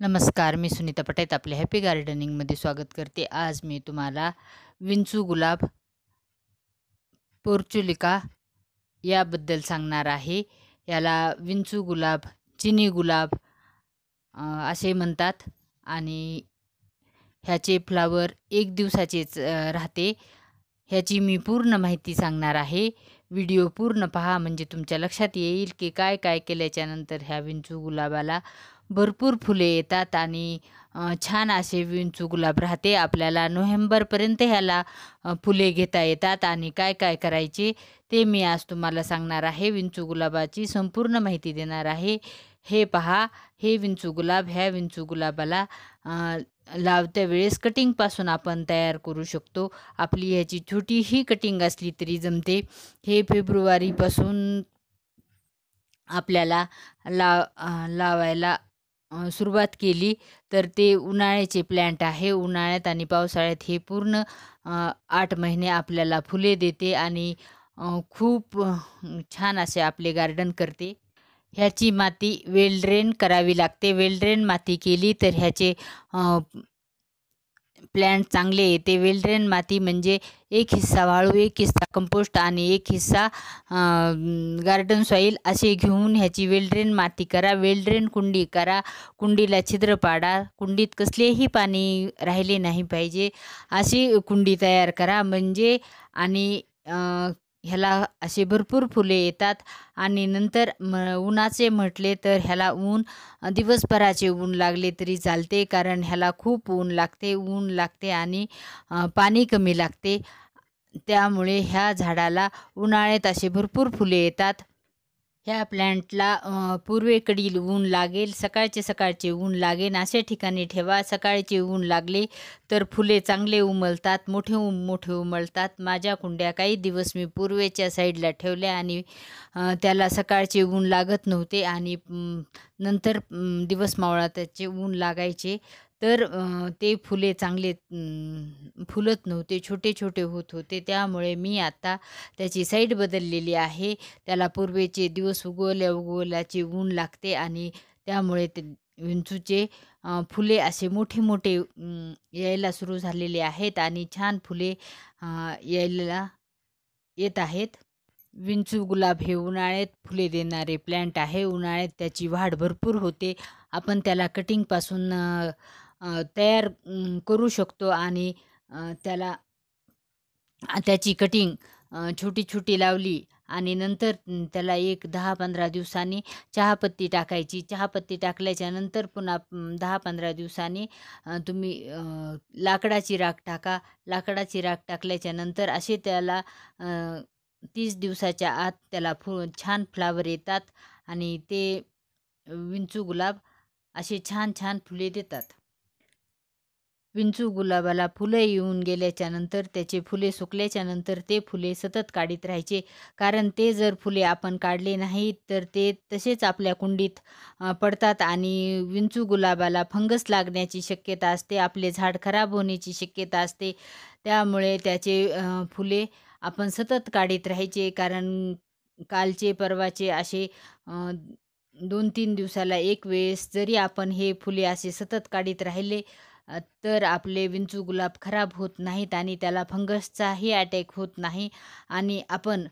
नमस्कार मी सुनीता पटेत आपल्या हॅपी गार्डनिंगमध्ये स्वागत करते. आज मी तुम्हाला विंचू गुलाब पोर्चुलिका याबद्दल सांगणार आहे. याला विंचू गुलाब चिनी गुलाब असे म्हणतात आणि ह्याचे फ्लावर एक दिवसाचेच राहते. ह्याची मी पूर्ण माहिती सांगणार आहे. व्हिडिओ पूर्ण पहा म्हणजे तुमच्या लक्षात येईल की काय काय केल्याच्यानंतर ह्या विंचू गुलाबाला भरपूर फुले येतात आणि छान असे विंचू गुलाब राहते. आपल्याला नोव्हेंबरपर्यंत ह्याला फुले घेता येतात आणि काय काय करायचे ते मी आज तुम्हाला सांगणार आहे. विंचू गुलाबाची संपूर्ण माहिती देणार आहे. हे पहा हे विंचू गुलाब ह्या विंचू गुलाबाला लावत्या वेळेस कटिंगपासून आपण तयार करू शकतो. आपली ह्याची छोटीही कटिंग असली तरी जमते. हे फेब्रुवारीपासून आपल्याला लाव लावायला सुरुवात केली. तर ते उन्हाळ्याचे प्लॅन्ट आहे. उन्हाळ्यात आणि पावसाळ्यात हे पूर्ण आठ महिने आपल्याला फुले देते आणि खूप छान असे आपले गार्डन करते. ह्याची माती वेल करावी लागते. वेल माती केली तर ह्याचे प्लॅन्ट चांगले येते वेल माती म्हणजे एक हिस्सा वाळू एक हिस्सा कंपोस्ट आणि एक हिस्सा गार्डन सॉईल असे घेऊन ह्याची वेल माती करा. वेल कुंडी करा. कुंडीला छिद्र पाडा. कुंडीत कसलेही पाणी राहिले नाही पाहिजे. अशी कुंडी तयार करा. म्हणजे आणि ह्याला असे भरपूर फुले येतात. आणि नंतर म उन्हाचे म्हटले तर ह्याला ऊन दिवसभराचे ऊन लागले तरी चालते कारण ह्याला खूप ऊन लागते ऊन लागते आणि पाणी कमी लागते. त्यामुळे ह्या झाडाला उन्हाळ्यात असे भरपूर फुले येतात. ह्या प्लॅन्टला पूर्वेकडील ऊन लागेल सकाळचे सकाळचे ऊन लागेल अशा ठिकाणी ठेवा. सकाळचे ऊन लागले तर फुले चांगले उमलतात मोठे उम मोठे उमलतात. माझ्या कुंड्या काही दिवस मी पूर्वेच्या साईडला ठेवल्या आणि त्याला सकाळचे ऊन लागत नव्हते आणि नंतर दिवस मावळा त्याचे ऊन लागायचे. तर ते फुले चांगले फुलत नव्हते छोटे छोटे होत होते. त्यामुळे मी आता त्याची साईड बदललेली आहे. त्याला पूर्वेचे दिवस उगवल्या उगवल्याचे ऊन लागते आणि त्यामुळे ते विंचूचे फुले असे मोठे मोठे यायला सुरू झालेले आहेत आणि छान फुले यायला येत आहेत. विंचू गुलाब हे उन्हाळ्यात फुले देणारे प्लॅन्ट आहे. उन्हाळ्यात त्याची वाढ भरपूर होते. आपण त्याला कटिंगपासून तयार करू शकतो आणि त्याला त्याची कटिंग छोटी छोटी लावली आणि नंतर त्याला एक दहा पंधरा दिवसांनी चहापत्ती टाकायची. चहापत्ती टाकल्याच्या नंतर पुन्हा दहा पंधरा दिवसांनी तुम्ही लाकडाची राख टाका. लाकडाची राख टाकल्याच्या नंतर असे त्याला तीस दिवसाच्या आत त्याला फु छान फ्लावर येतात आणि ते विंचू गुलाब असे छान छान फुले देतात. विंचू गुलाबाला फुलं येऊन गेल्याच्यानंतर त्याचे फुले सुकल्याच्या नंतर ते फुले सतत काढीत राहायचे. कारण ते जर फुले आपण काढले नाहीत तर ते तसेच आपल्या कुंडीत पडतात आणि विंचू गुलाबाला फंगस लागण्याची शक्यता असते आपले झाड खराब होण्याची शक्यता असते. त्यामुळे त्याचे फुले आपण सतत काढीत राहायचे. कारण कालचे परवाचे असे दोन तीन दिवसाला एक वेळेस जरी आपण हे फुले असे सतत काढीत राहिले तर आपले विंचू गुलाब खराब होत नाहीत आणि त्याला फंगसचाही अटॅक होत नाही. आणि आपण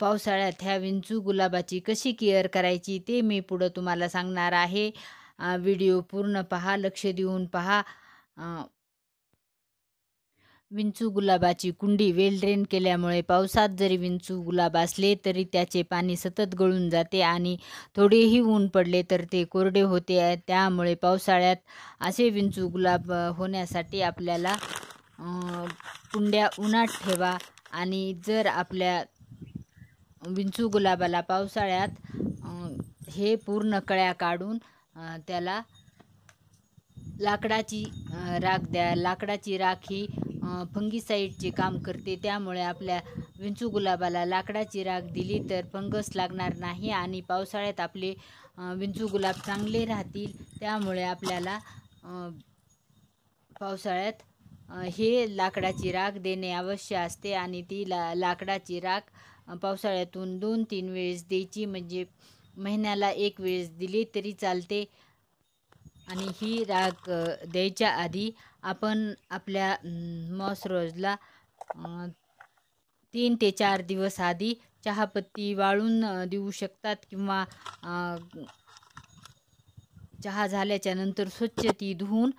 पावसाळ्यात ह्या विंचू गुलाबाची कशी केअर करायची ते मी पुढं तुम्हाला सांगणार आहे. व्हिडिओ पूर्ण पहा लक्ष देऊन पहा. विंचू गुलाबाची कुंडी वेल ड्रेन केल्यामुळे पावसात जरी विंचू गुलाब असले तरी त्याचे पाणी सतत गळून जाते आणि थोडेही ऊन पडले तर ते कोरडे होते. त्यामुळे पावसाळ्यात असे विंचू गुलाब होण्यासाठी आपल्याला कुंड्या उन्हात ठेवा आणि जर आपल्या विंचू गुलाबाला पावसाळ्यात हे पूर्ण कळ्या काढून त्याला लाकडाची राख द्या. लाकडाची राख ही फंगीसाईडचे काम करते त्यामुळे आपल्या विंचू गुलाबाला लाकडाची राख दिली तर फंगस लागणार नाही आणि पावसाळ्यात आपले विंचू गुलाब चांगले राहतील. त्यामुळे आपल्याला पावसाळ्यात हे लाकडाची राख देणे आवश्यक असते आणि ती ला लाकडाची राख पावसाळ्यातून दोन तीन वेळेस द्यायची. म्हणजे महिन्याला एक वेळेस दिली तरी चालते. आणि ही राख द्यायच्या आधी आपण आपल्या मॉस रोजला तीन ते चार दिवस आधी चहापत्ती वाळून देऊ शकतात किंवा चहा झाल्याच्यानंतर स्वच्छ ती धुवून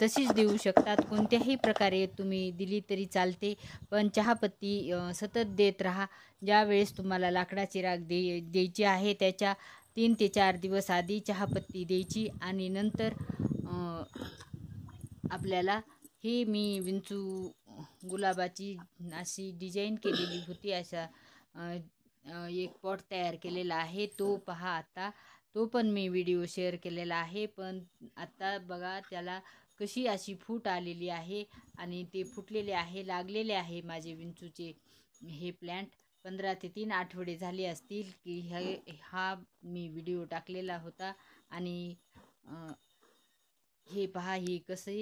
तशीच देऊ शकतात. कोणत्याही प्रकारे तुम्ही दिली तरी चालते पण चहापत्ती सतत देत राहा. ज्यावेळेस तुम्हाला लाकडाची राख दे द्यायची आहे त्याच्या तीन ते चार दिवस आधी चहापत्ती द्यायची आणि नंतर आपल्याला ही मी विंचू गुलाबाची अशी डिझाईन केलेली होती. अशा एक पॉट तयार केलेला आहे. तो पहा आता. तो पण मी व्हिडिओ शेअर केलेला आहे. पण आत्ता बघा त्याला कशी अशी फूट आलेली आहे आणि ते फुटलेले आहे लागलेले आहे माझे विंचूचे हे प्लॅन्ट पंधरा ते तीन आठवडे झाले असतील की हे हा मी व्हिडिओ टाकलेला होता आणि हे पहा हे कसे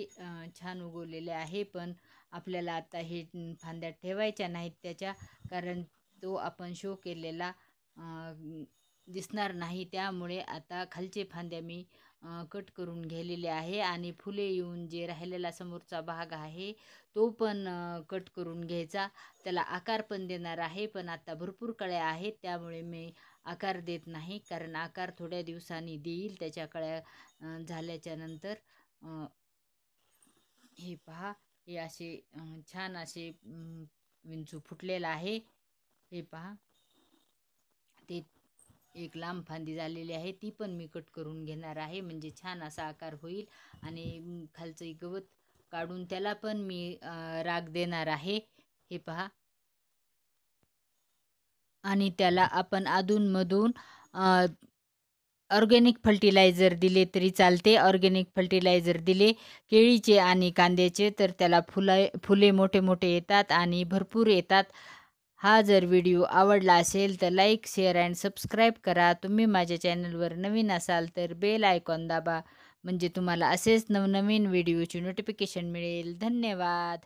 छान उगवलेले आहे पण आपल्याला आता हे फांद्यात फांद्या ठेवायच्या नाहीत त्याच्या कारण तो आपण शो केलेला दिसणार नाही. त्यामुळे आता खालचे फांद्या मी कट करून घेलेले आहे आणि फुले येऊन जे राहिलेला समोरचा भाग आहे तो पण कट करून घ्यायचा. त्याला आकार पण देणार आहे पण आता भरपूर कळ्या आहेत. त्यामुळे मी आकार देत नाही कारण आकार थोड्या दिवसांनी देईल. त्याच्या कळ्या झाल्याच्यानंतर हे पहा. हे असे छान असे विंचू फुटलेला आहे. हे पहा. ते एक लांब फांदी झालेली आहे ती पण मी कट करून घेणार आहे. म्हणजे छान असा आकार होईल आणि म, खालचं गवत काढून त्याला पण मी राग देणार आहे. हे पहा. आणि त्याला आपण अधूनमधून ऑर्गॅनिक फर्टिलायझर दिले तरी चालते. ऑर्गॅनिक फर्टिलायझर दिले केळीचे आणि कांद्याचे तर त्याला फुला फुले मोठे मोठे येतात आणि भरपूर येतात. हा जर व्हिडिओ आवडला असेल तर लाईक शेअर अँड सबस्क्राईब करा. तुम्ही माझ्या चॅनलवर नवीन असाल तर बेल आयकॉन दाबा. म्हणजे तुम्हाला असेच नवनवीन व्हिडिओची नोटिफिकेशन मिळेल. धन्यवाद.